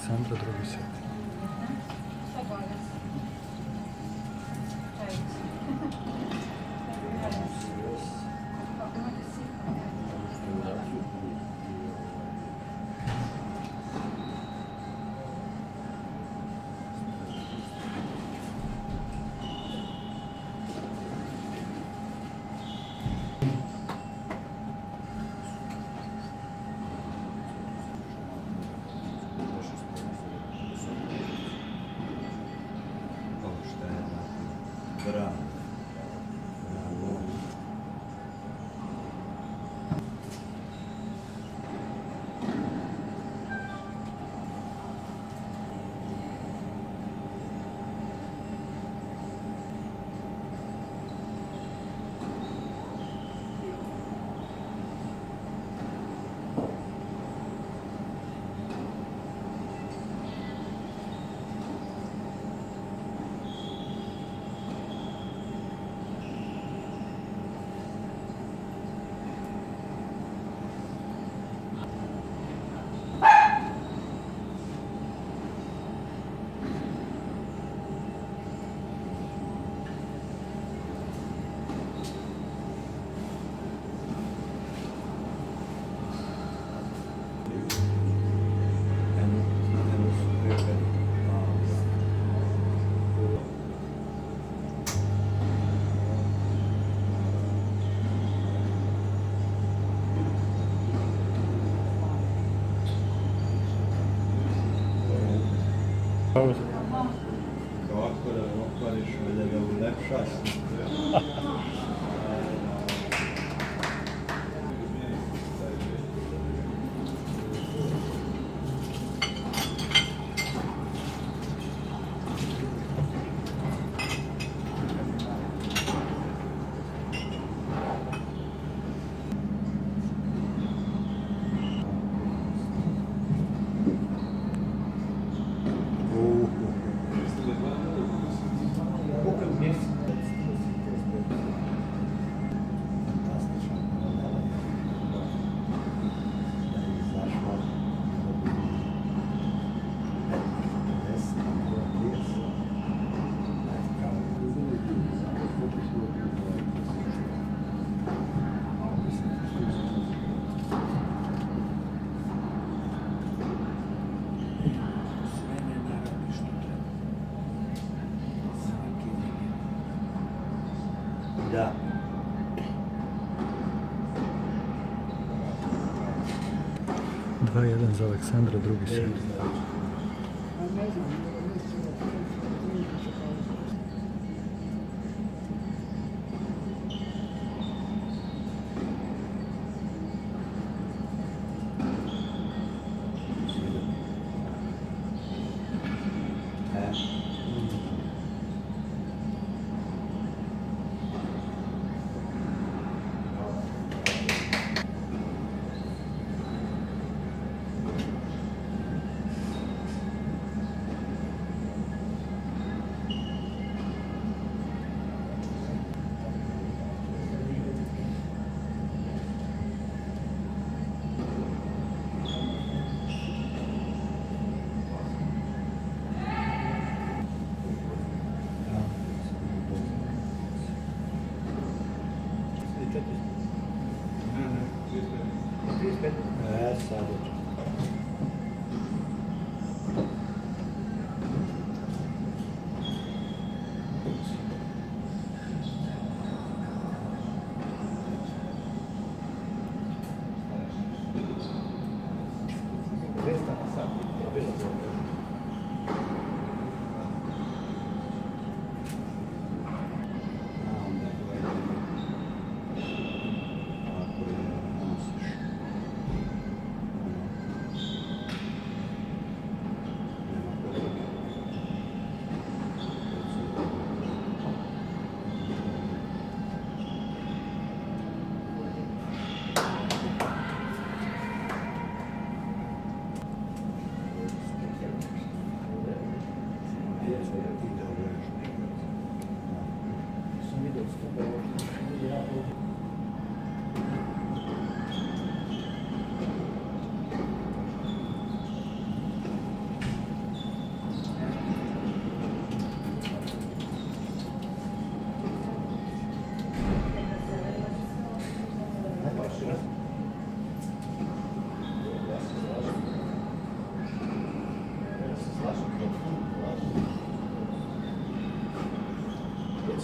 Александра Другуся. trust. Александра Олександра, другий.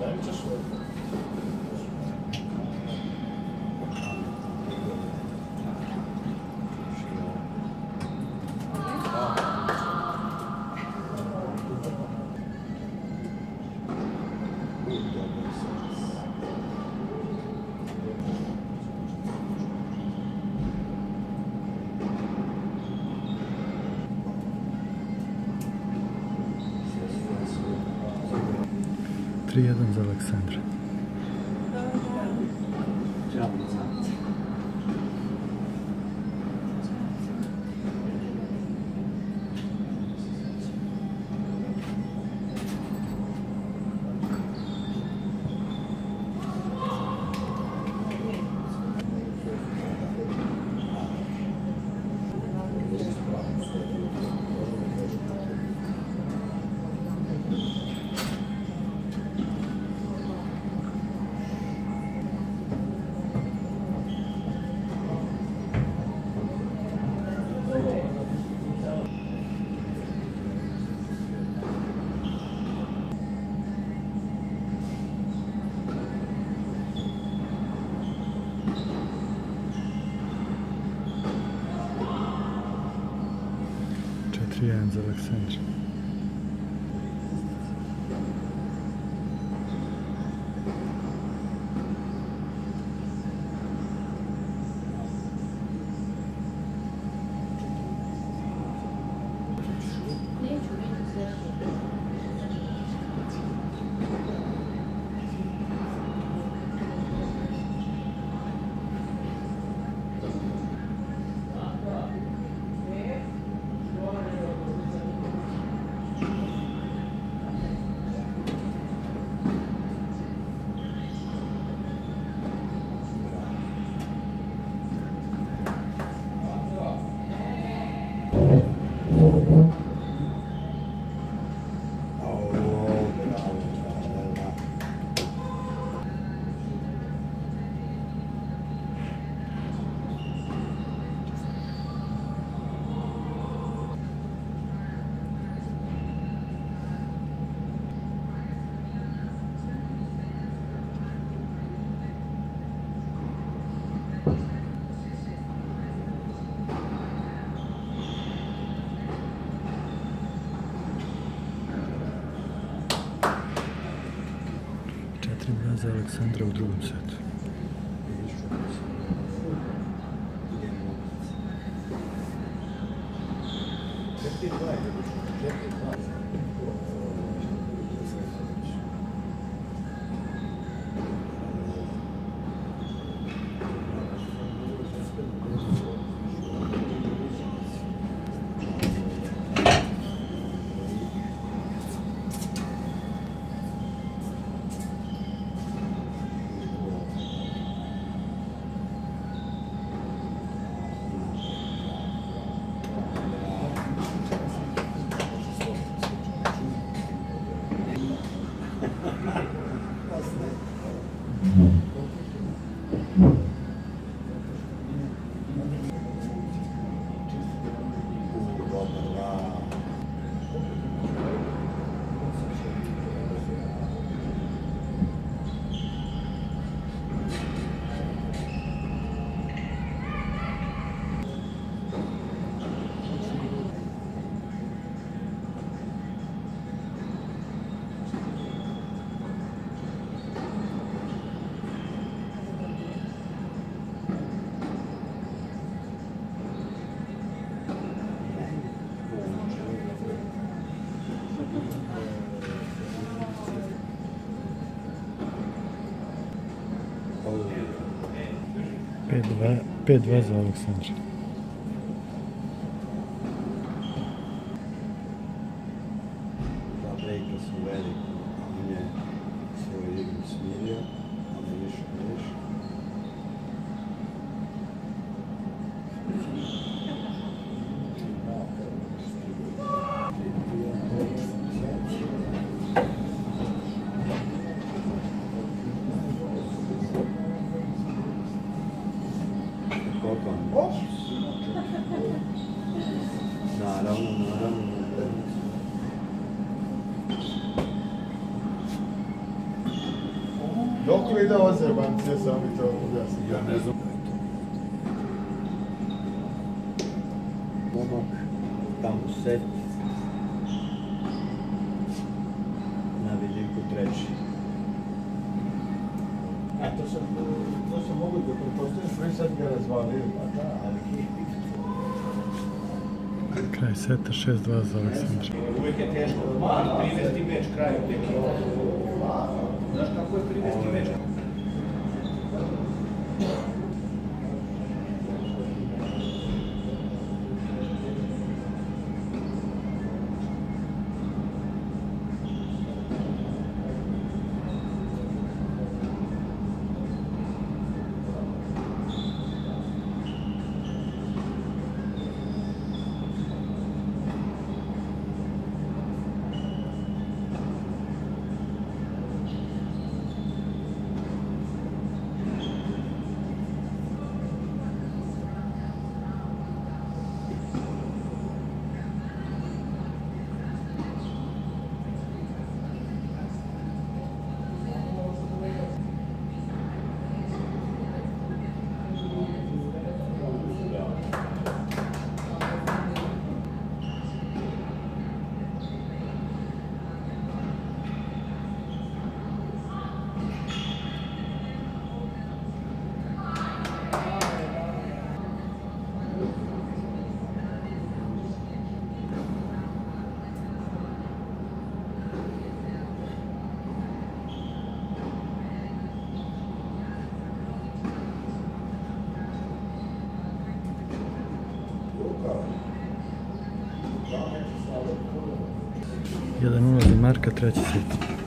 That's just Tríadamos Alexandra. Alexandra. Александров Друмса. 5-2 za Aleksandra. Li ide Azerbancija, sam mi to objasni. Ja ne znam. Momak, tamo set. Na vidinku treći. A to sam, to sam mogu da pretpostavim, prvi sad ga razvalio, pa da, ali... Kraj seta 6-2 za Aleksandra. Uvijek je teško privesti meč kraju neki. Znaš kako Наш такой приветственный Jedan ulazi Marka, treći set.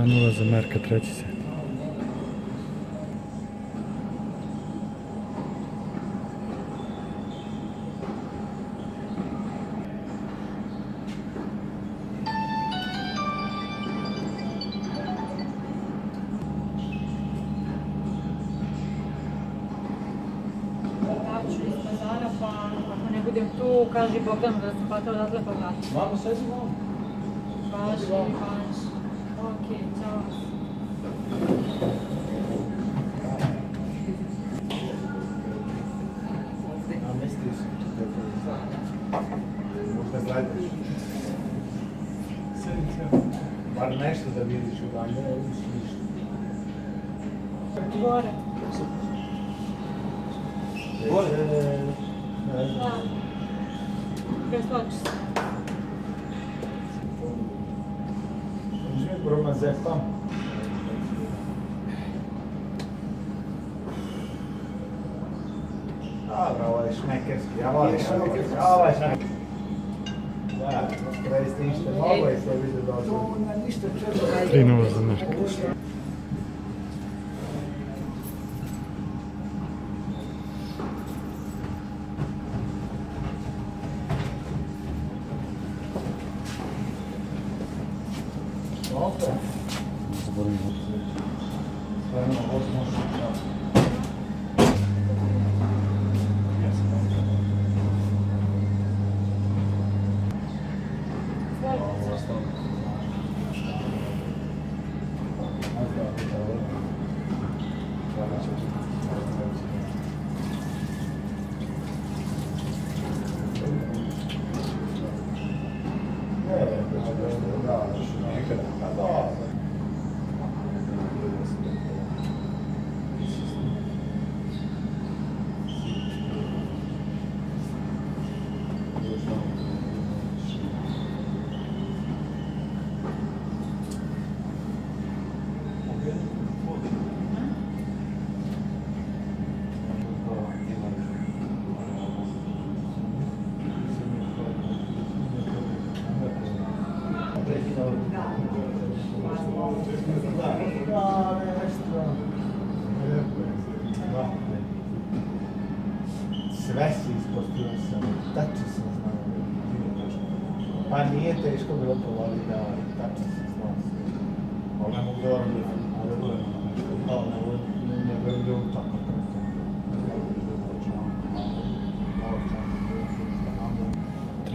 Това е нула за мерка, трети се. budem Bogdan da sam patila odatle pa vrati. Mamo, sve si mamo. Baš, baš. Ok, tchau. Ernesto da vida de Jordânia é um sinistro. Agora. Agora. Agora. Agora. Bora. Zepam. Dobro, ovo je šmekerski, ja volim ovo je šmekerski. Da, prevesti ništa mogo i sve vidi dobro. Ništa čega. 3-0 za Marka.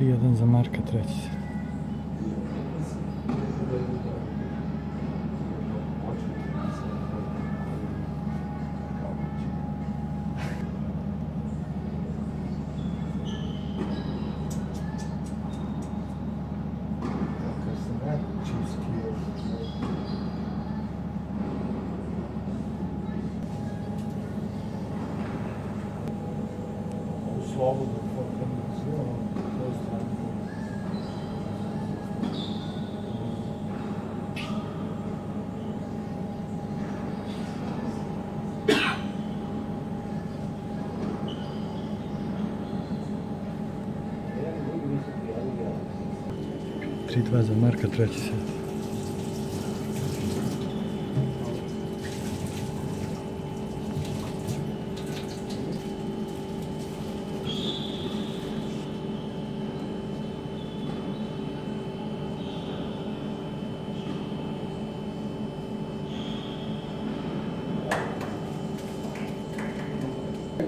i jeden za markę traci. Slovo do Бритва за марка трети сет.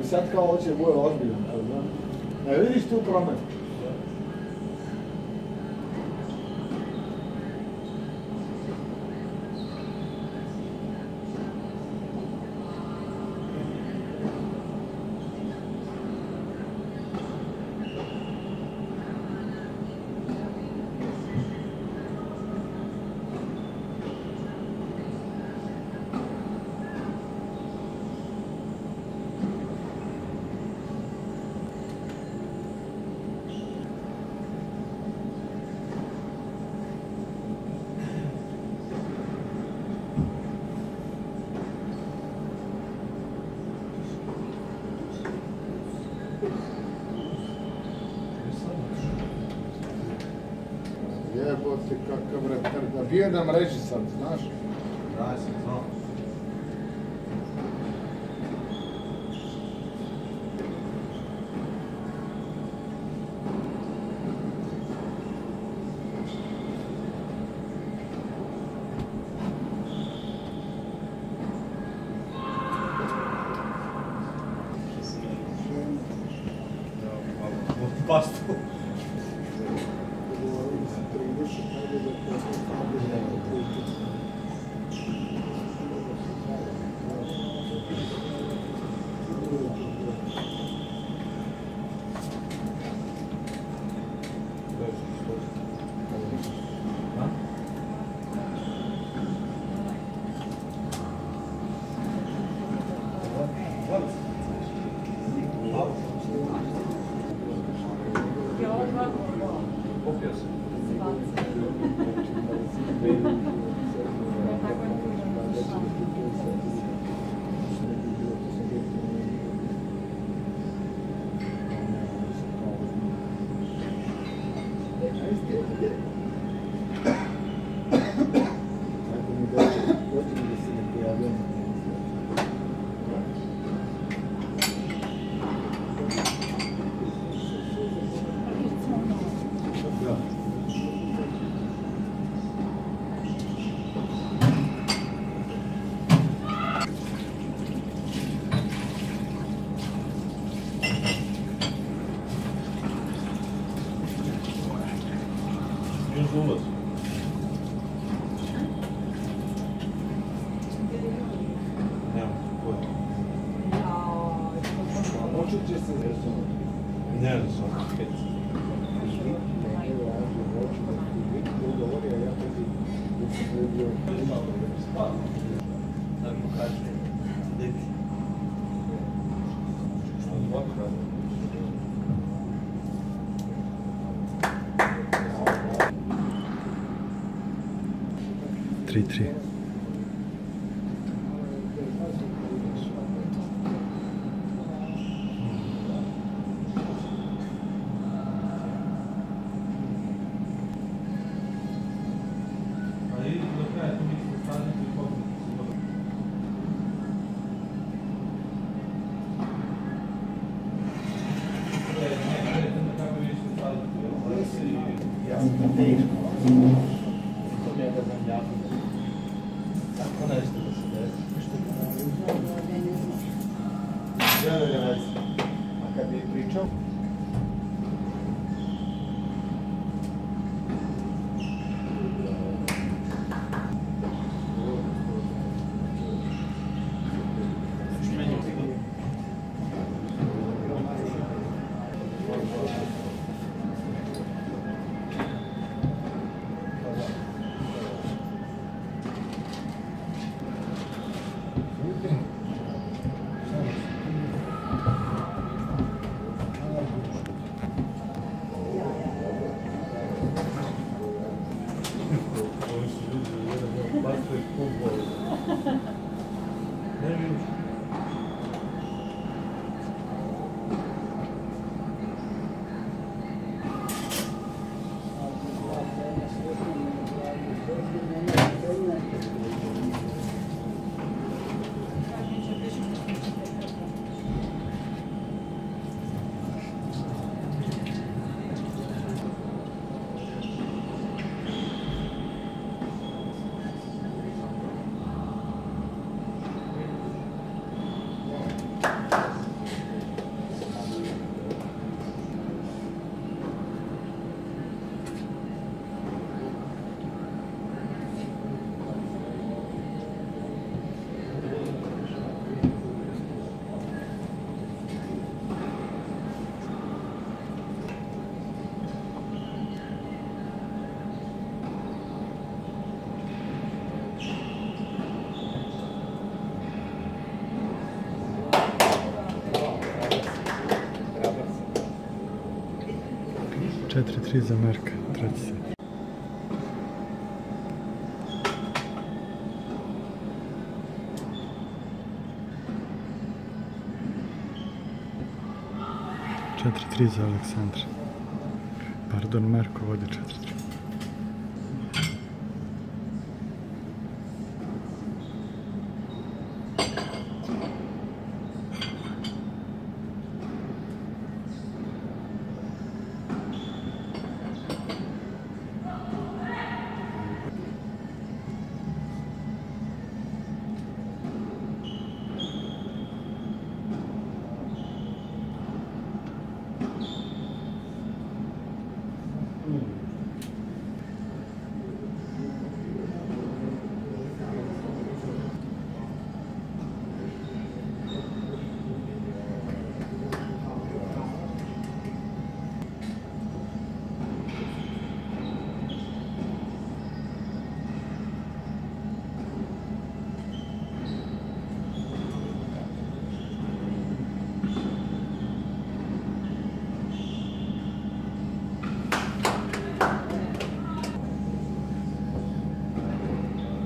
Sad kao hoće boje ozbiljno, ne vidiš tu promenu? Jebote, kakav retarda. Bio je na mreži sad, やった! Chitri. 3 za Merka, treći se. Četiri tri za Aleksandra. Pardon, Marko vodi četiri tri.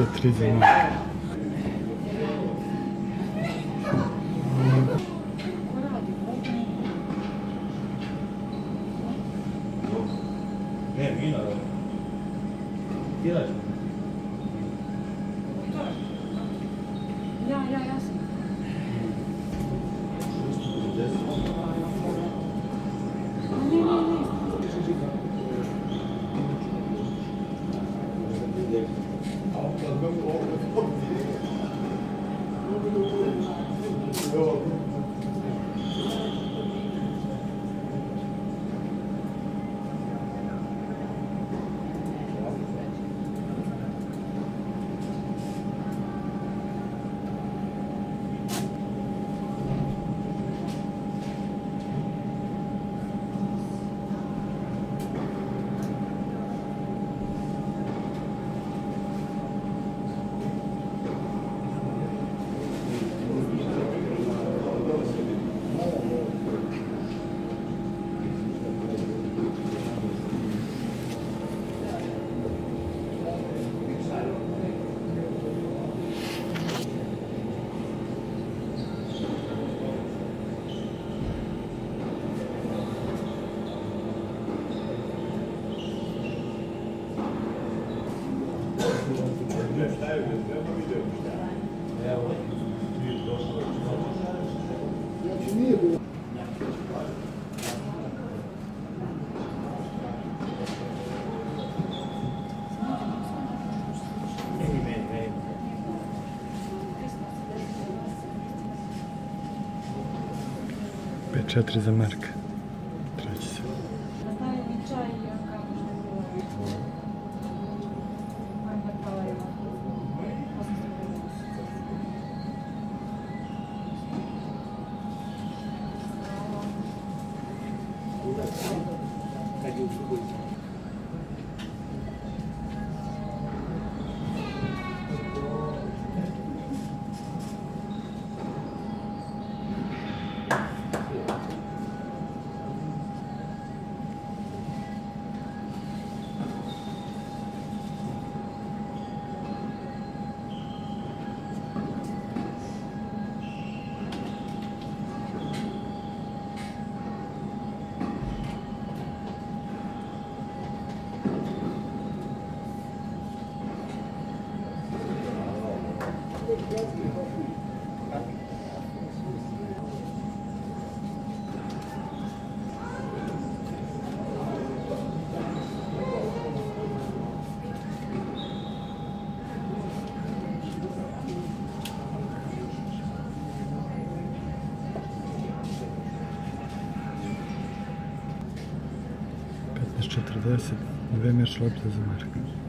Beatriz, né? 4 za Marka. 14, време шлепта за марка.